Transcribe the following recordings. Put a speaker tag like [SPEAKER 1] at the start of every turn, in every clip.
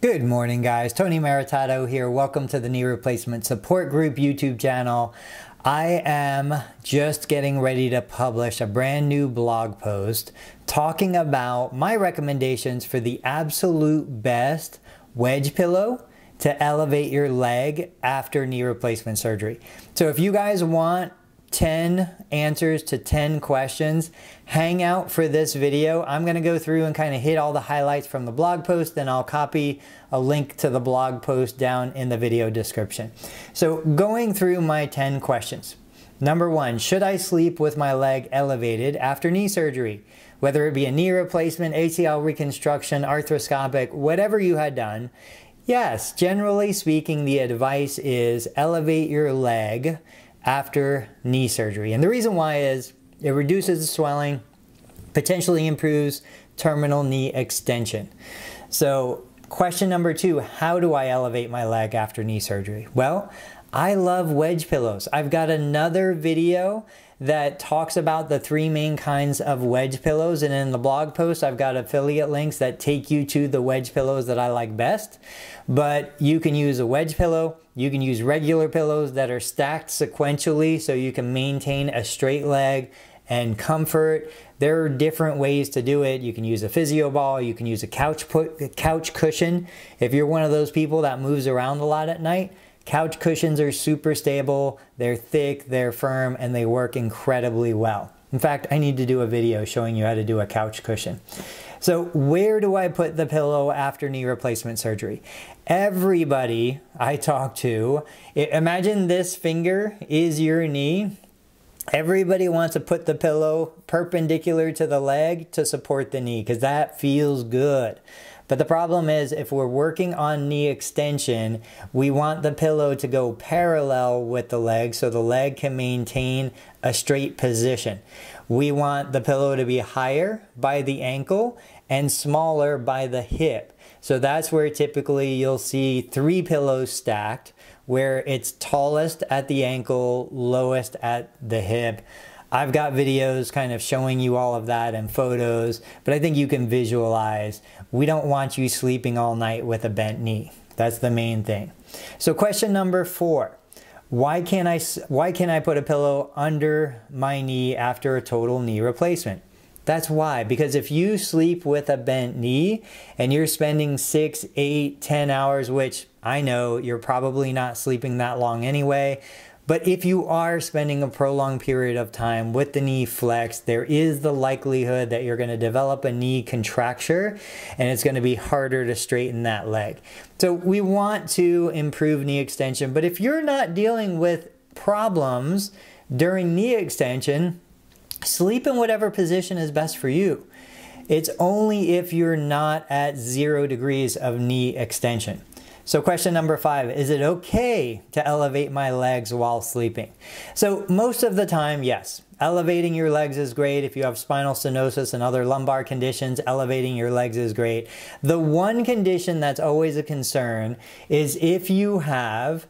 [SPEAKER 1] Good morning guys, Tony Maritato here. Welcome to the Knee Replacement Support Group YouTube channel. I am just getting ready to publish a brand new blog post talking about my recommendations for the absolute best wedge pillow to elevate your leg after knee replacement surgery. So if you guys want 10 answers to 10 questions. Hang out for this video. I'm going to go through and kind of hit all the highlights from the blog post, then I'll copy a link to the blog post down in the video description. So going through my 10 questions. Number one, should I sleep with my leg elevated after knee surgery? Whether it be a knee replacement, ACL reconstruction, arthroscopic, whatever you had done, yes, generally speaking, the advice is elevate your leg after knee surgery. And the reason why is it reduces the swelling, potentially improves terminal knee extension. So question number two, how do I elevate my leg after knee surgery? Well, I love wedge pillows. I've got another video that talks about the three main kinds of wedge pillows. And in the blog post, I've got affiliate links that take you to the wedge pillows that I like best. But you can use a wedge pillow. You can use regular pillows that are stacked sequentially so you can maintain a straight leg and comfort. There are different ways to do it. You can use a physio ball, you can use a couch put, couch cushion. If you're one of those people that moves around a lot at night, Couch cushions are super stable, they're thick, they're firm, and they work incredibly well. In fact, I need to do a video showing you how to do a couch cushion. So where do I put the pillow after knee replacement surgery? Everybody I talk to, imagine this finger is your knee. Everybody wants to put the pillow perpendicular to the leg to support the knee because that feels good. But the problem is if we're working on knee extension, we want the pillow to go parallel with the leg so the leg can maintain a straight position. We want the pillow to be higher by the ankle and smaller by the hip. So that's where typically you'll see three pillows stacked where it's tallest at the ankle, lowest at the hip. I've got videos kind of showing you all of that and photos, but I think you can visualize. We don't want you sleeping all night with a bent knee. That's the main thing. So question number four, why can't I, why can't I put a pillow under my knee after a total knee replacement? That's why, because if you sleep with a bent knee and you're spending six, eight, ten hours, which I know you're probably not sleeping that long anyway, but if you are spending a prolonged period of time with the knee flexed, there is the likelihood that you're going to develop a knee contracture and it's going to be harder to straighten that leg. So we want to improve knee extension, but if you're not dealing with problems during knee extension, sleep in whatever position is best for you. It's only if you're not at zero degrees of knee extension. So question number five, is it okay to elevate my legs while sleeping? So most of the time, yes. Elevating your legs is great. If you have spinal stenosis and other lumbar conditions, elevating your legs is great. The one condition that's always a concern is if you have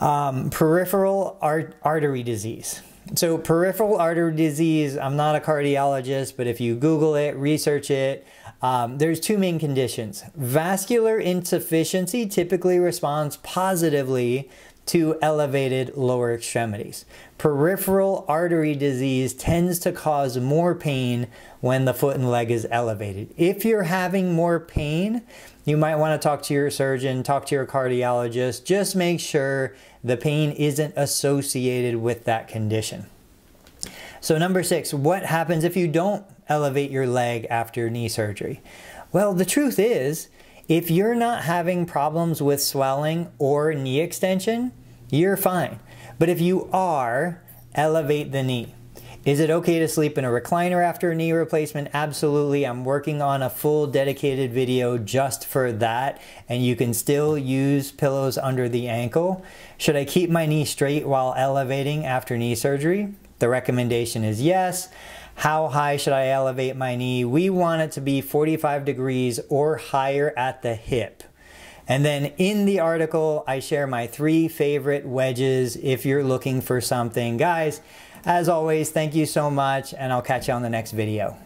[SPEAKER 1] um, peripheral art artery disease. So peripheral artery disease, I'm not a cardiologist, but if you Google it, research it, um, there's two main conditions. Vascular insufficiency typically responds positively to elevated lower extremities. Peripheral artery disease tends to cause more pain when the foot and leg is elevated. If you're having more pain, you might want to talk to your surgeon, talk to your cardiologist, just make sure the pain isn't associated with that condition. So number six, what happens if you don't elevate your leg after knee surgery? Well, the truth is, if you're not having problems with swelling or knee extension, you're fine. But if you are, elevate the knee. Is it okay to sleep in a recliner after a knee replacement? Absolutely. I'm working on a full dedicated video just for that, and you can still use pillows under the ankle. Should I keep my knee straight while elevating after knee surgery? The recommendation is yes. How high should I elevate my knee? We want it to be 45 degrees or higher at the hip. And then in the article, I share my three favorite wedges if you're looking for something. Guys, as always, thank you so much, and I'll catch you on the next video.